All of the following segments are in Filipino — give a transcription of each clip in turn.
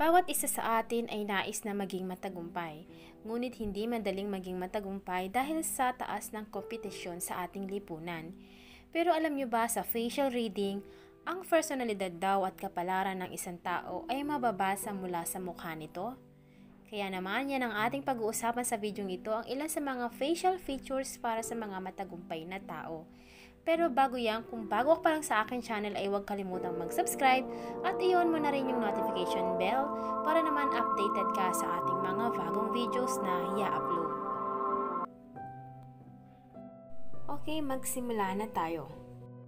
Bawat isa sa atin ay nais na maging matagumpay, ngunit hindi madaling maging matagumpay dahil sa taas ng kompetisyon sa ating lipunan. Pero alam nyo ba sa facial reading, ang personalidad daw at kapalaran ng isang tao ay mababasa mula sa mukha nito? Kaya naman yan ang ating pag-uusapan sa video ito ang ilan sa mga facial features para sa mga matagumpay na tao. Pero bago yan, kung bago ka pa lang sa akin channel ay huwag kalimutang mag-subscribe at i-on mo na rin yung notification bell para naman updated ka sa ating mga bagong videos na i-upload. Okay, magsimula na tayo.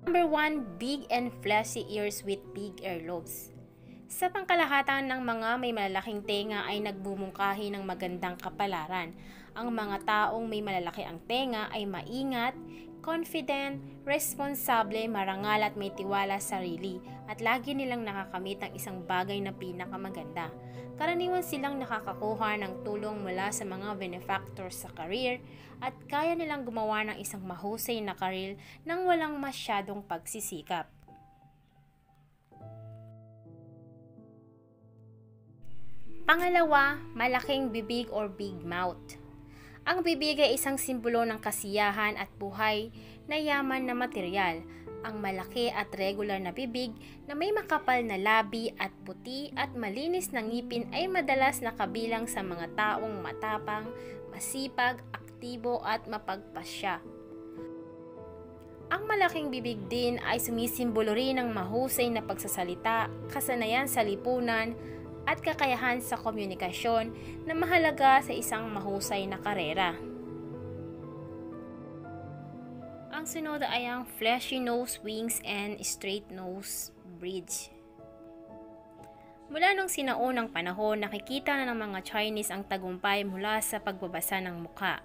Number 1, big and fleshy ears with big earlobes. Sa pangkalahatan ng mga may malalaking tenga ay nagbumungkahi ng magandang kapalaran. Ang mga taong may malalaki ang tenga ay maingat, confident, responsable, marangal at may tiwala sa sarili at lagi nilang nakakamit ang isang bagay na pinakamaganda. Karaniwan silang nakakakuha ng tulong mula sa mga benefactors sa career at kaya nilang gumawa ng isang mahusay na career nang walang masyadong pagsisikap. Pangalawa, malaking bibig or big mouth. Ang bibig ay isang simbolo ng kasiyahan at buhay na yaman na material. Ang malaki at regular na bibig na may makapal na labi at puti at malinis na ngipin ay madalas nakabilang sa mga taong matapang, masipag, aktibo at mapagpasya. Ang malaking bibig din ay sumisimbolo rin ng mahusay na pagsasalita, kasanayan sa lipunan, at kakayahan sa komunikasyon na mahalaga sa isang mahusay na karera. Ang sunod ay ang fleshy nose, wings, and straight nose bridge. Mula nung sinaunang panahon, nakikita na ng mga Chinese ang tagumpay mula sa pagbabasa ng mukha.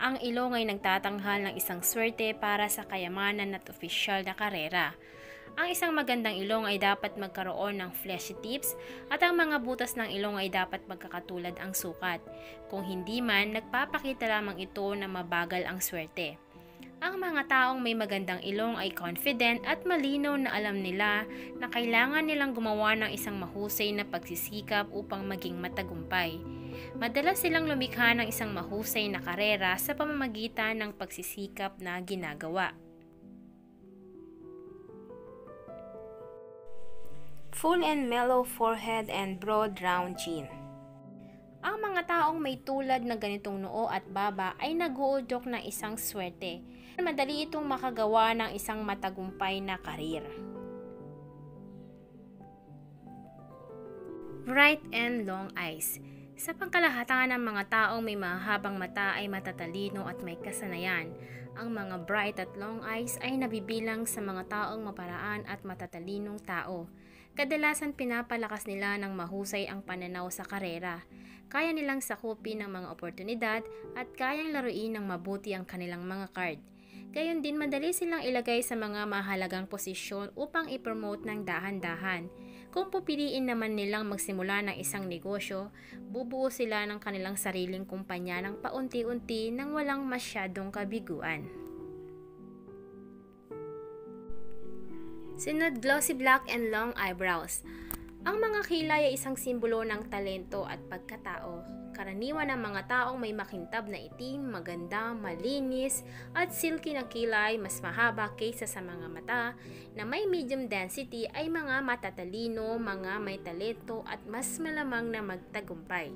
Ang ilong ay nagtatanghal ng isang swerte para sa kayamanan at opisyal na karera. Ang isang magandang ilong ay dapat magkaroon ng fleshy tips at ang mga butas ng ilong ay dapat magkakatulad ang sukat. Kung hindi man, nagpapakita lamang ito na mabagal ang swerte. Ang mga taong may magandang ilong ay confident at malinaw na alam nila na kailangan nilang gumawa ng isang mahusay na pagsisikap upang maging matagumpay. Madalas silang lumikha ng isang mahusay na karera sa pamamagitan ng pagsisikap na ginagawa. Full and mellow forehead and broad round chin. Ang mga taong may tulad na ganitong noo at baba ay naguudyok ng isang swerte. Madali itong makagawa ng isang matagumpay na karir. Bright and long eyes. Sa pangkalahatan ng mga taong may mahabang mata ay matatalino at may kasanayan. Ang mga bright at long eyes ay nabibilang sa mga taong maparaan at matatalinong tao. Kadalasan pinapalakas nila ng mahusay ang pananaw sa karera. Kaya nilang sakupin ng mga oportunidad at kayang laruin ng mabuti ang kanilang mga card. Gayon din madali silang ilagay sa mga mahalagang posisyon upang ipromote ng dahan-dahan. Kung pupiliin naman nilang magsimula ng isang negosyo, bubuo sila ng kanilang sariling kumpanya ng paunti-unti nang walang masyadong kabiguan. Sunod, glossy black and long eyebrows. Ang mga kilay ay isang simbolo ng talento at pagkatao. Karaniwan ng mga taong may makintab na itim, maganda, malinis, at silky na kilay mas mahaba kaysa sa mga mata na may medium density ay mga matatalino, mga may talento at mas malamang na magtagumpay.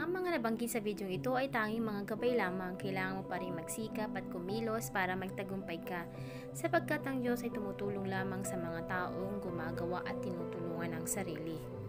Ang mga nabanggit sa video ito ay tanging mga gabay lamang. Kailangan mo pa rin magsikap at kumilos para magtagumpay ka sapagkat ang Diyos ay tumutulong lamang sa mga taong gumagawa at tinutulungan ang sarili.